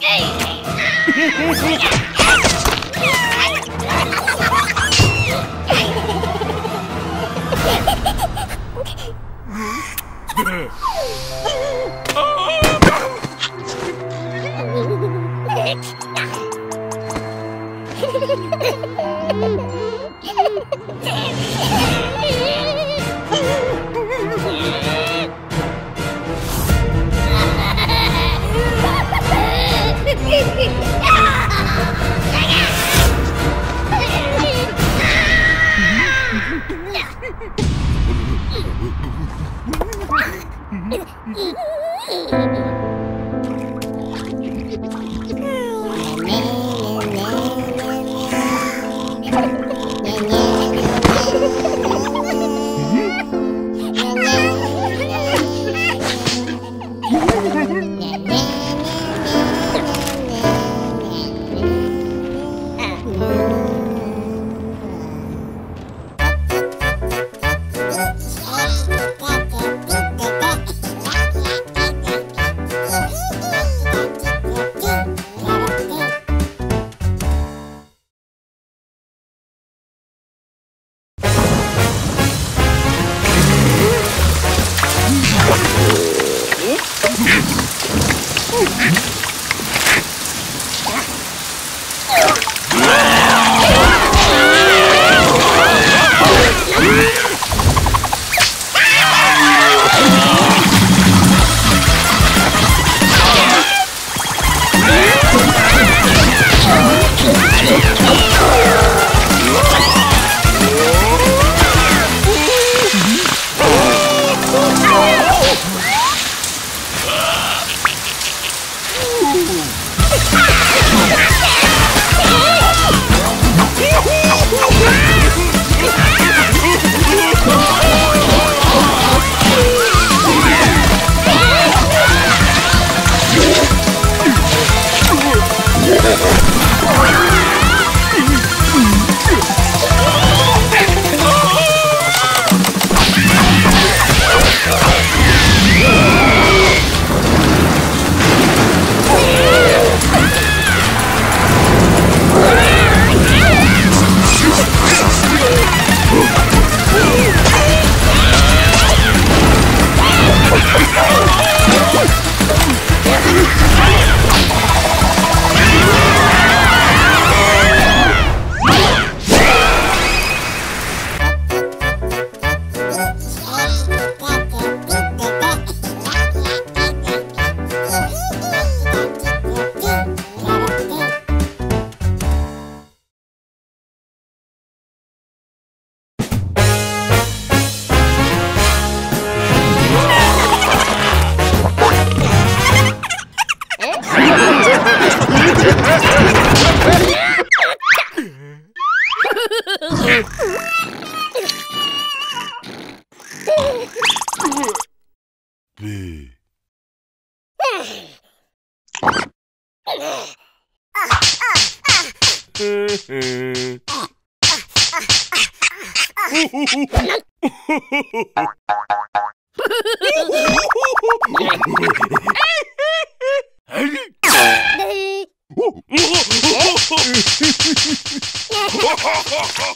Hey! Ha ha ha! Ha ha ha!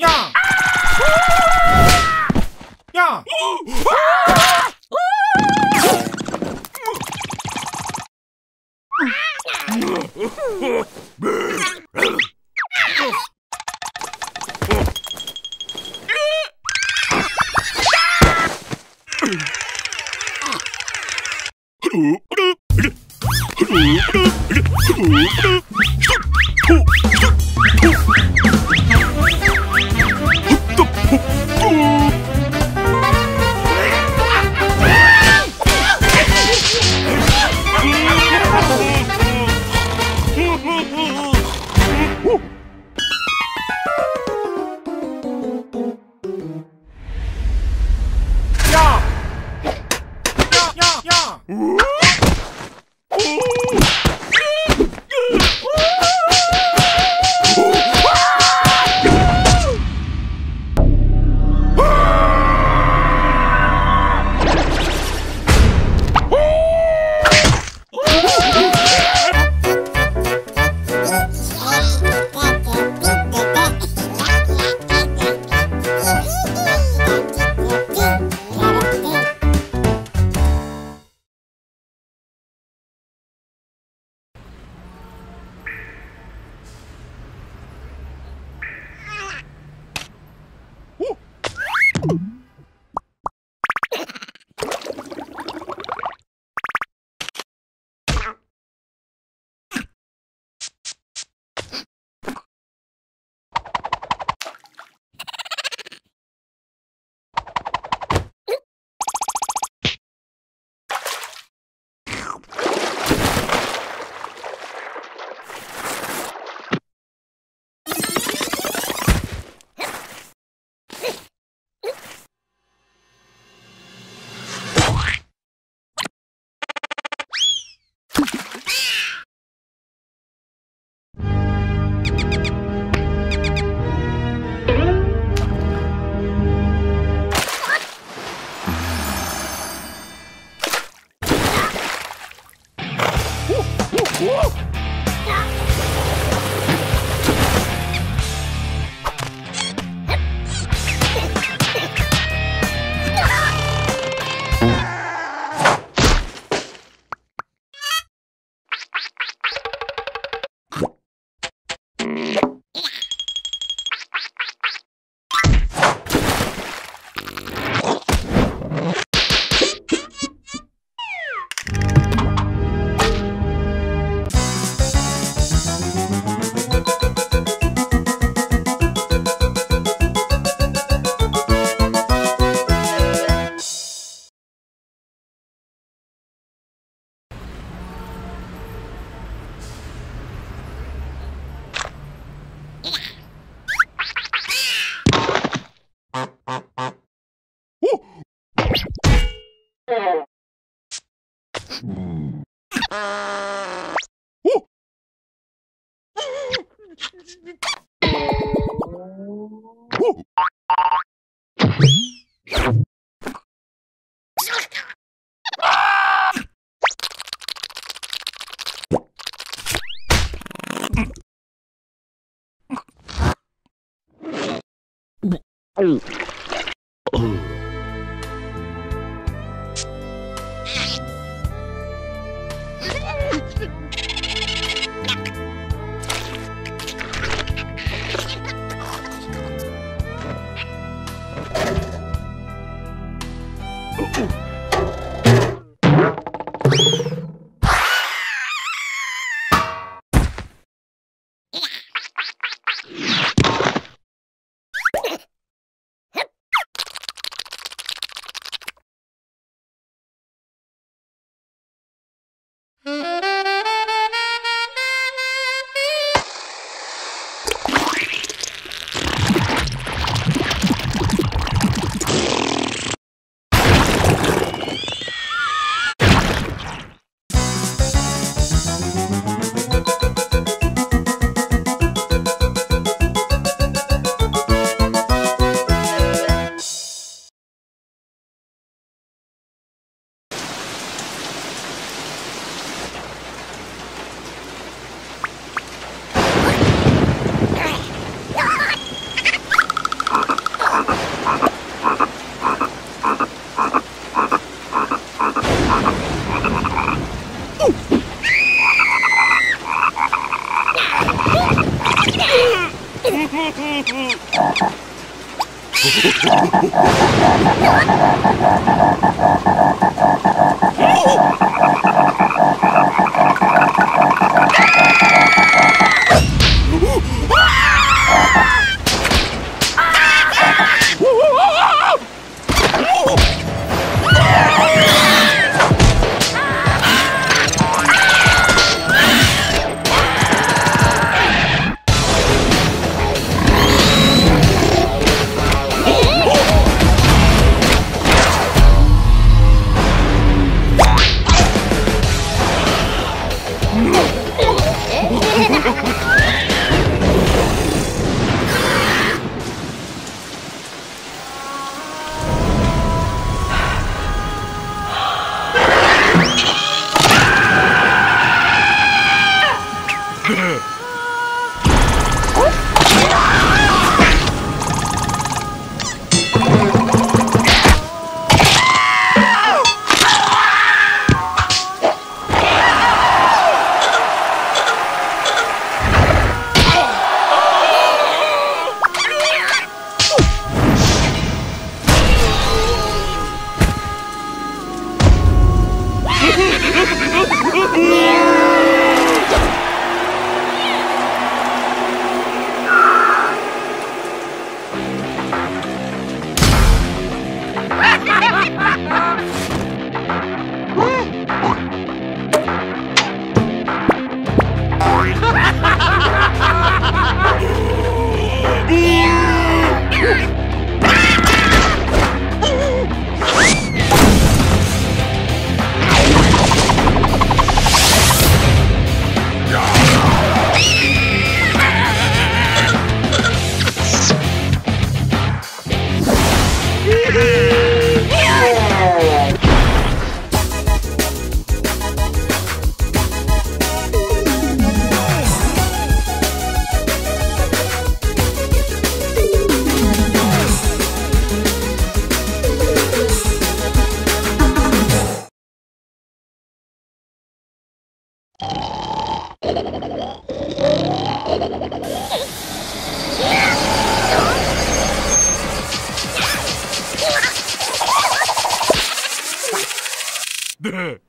야! 야! Yeah.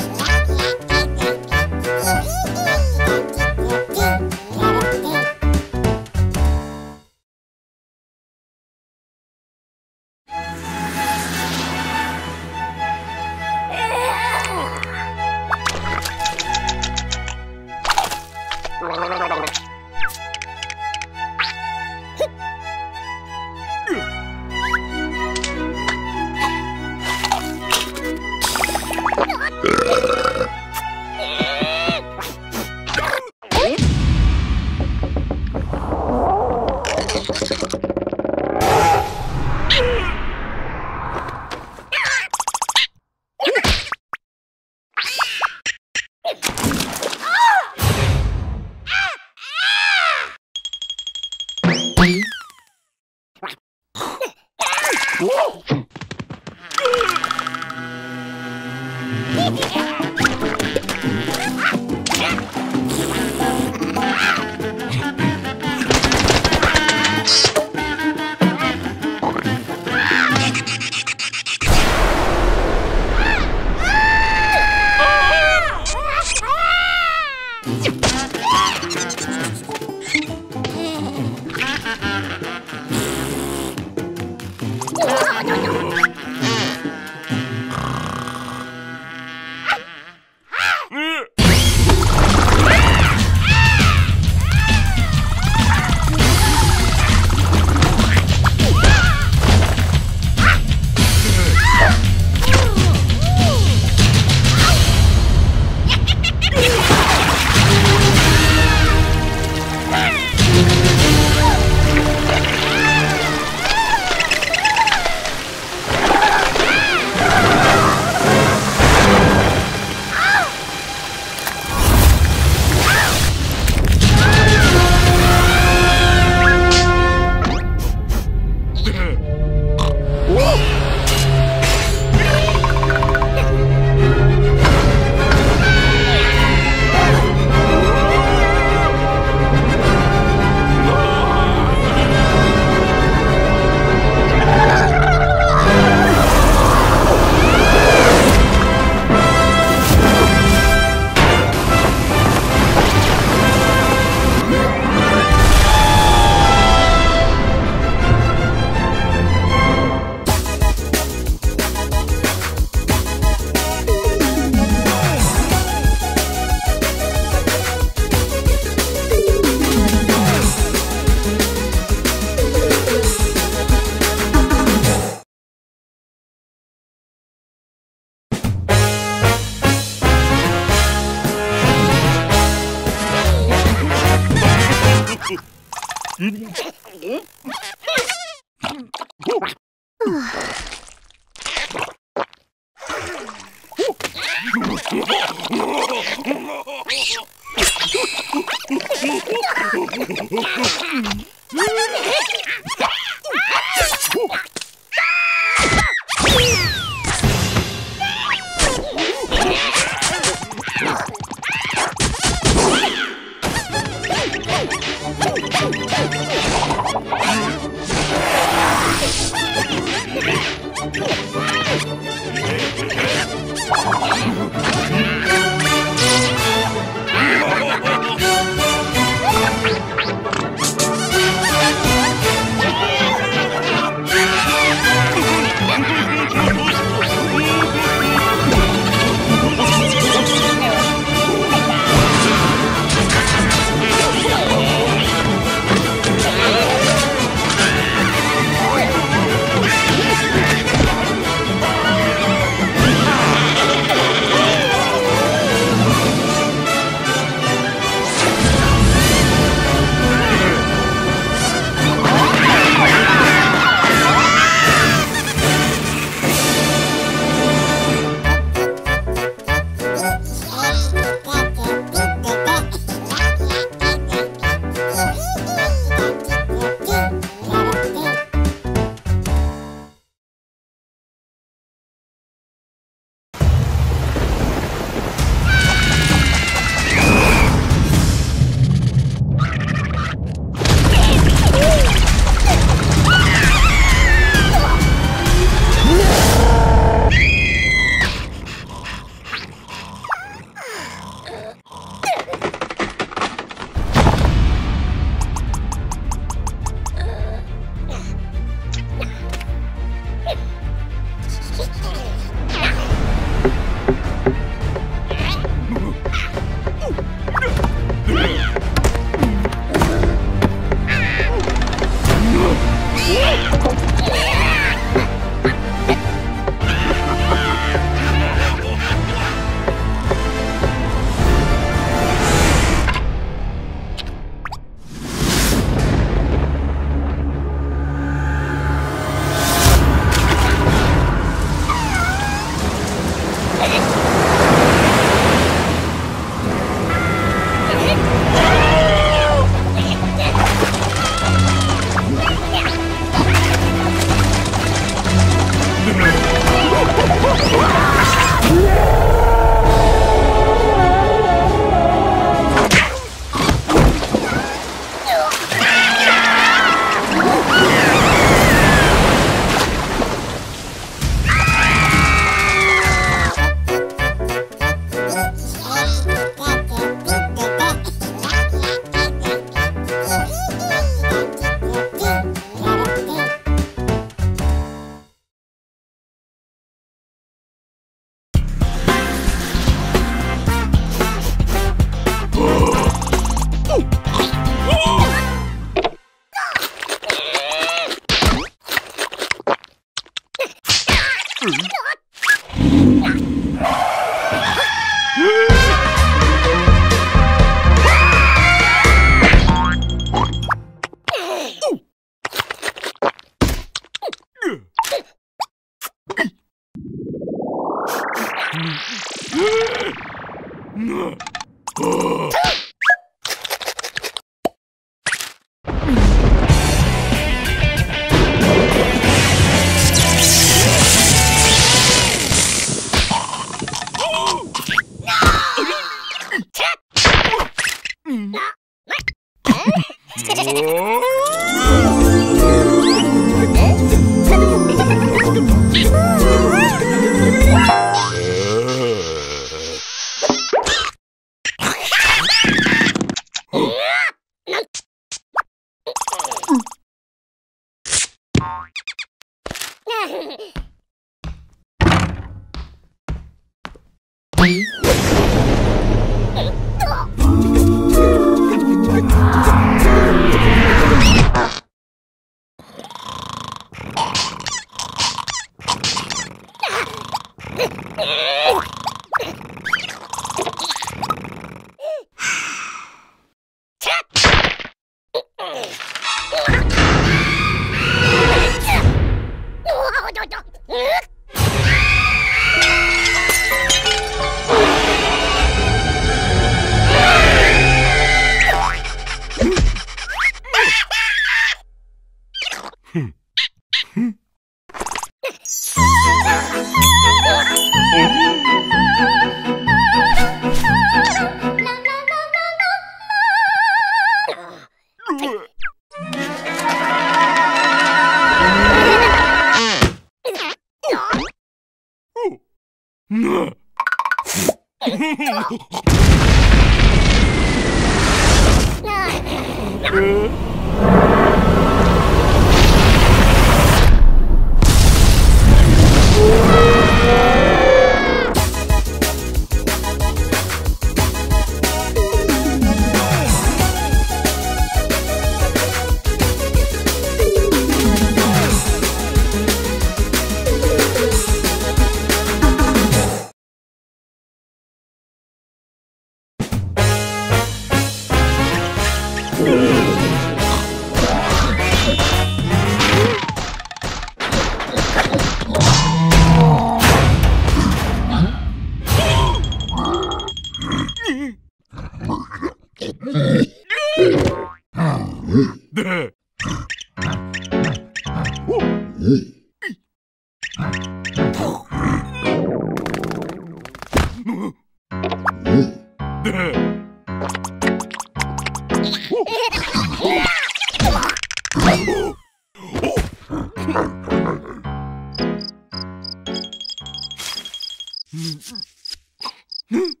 Mm-hmm.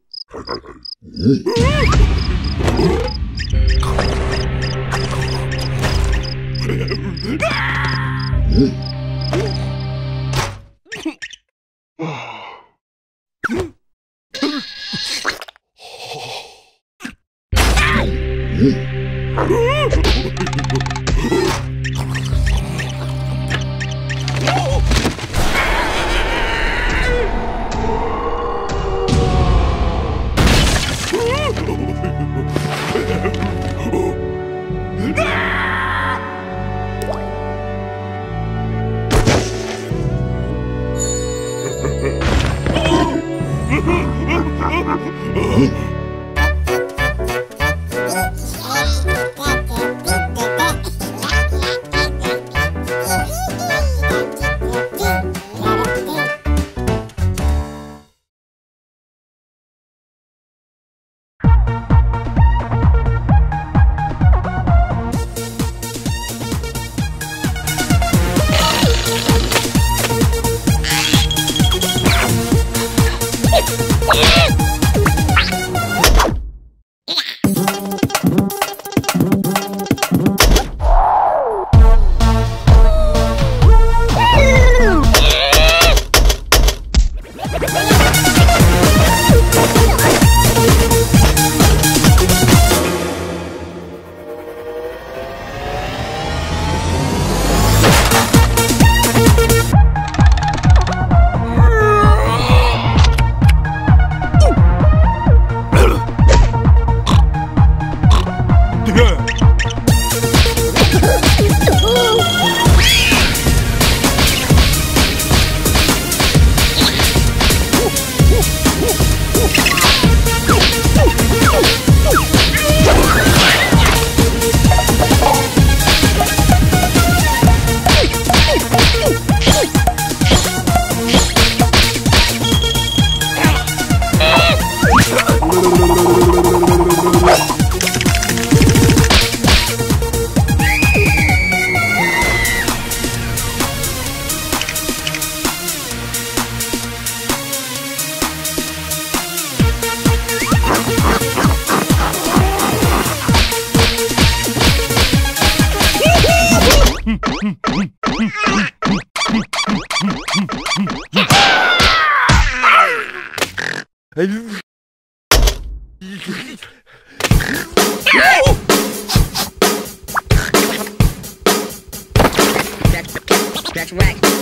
that's whack.